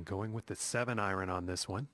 And going with the seven iron on this one.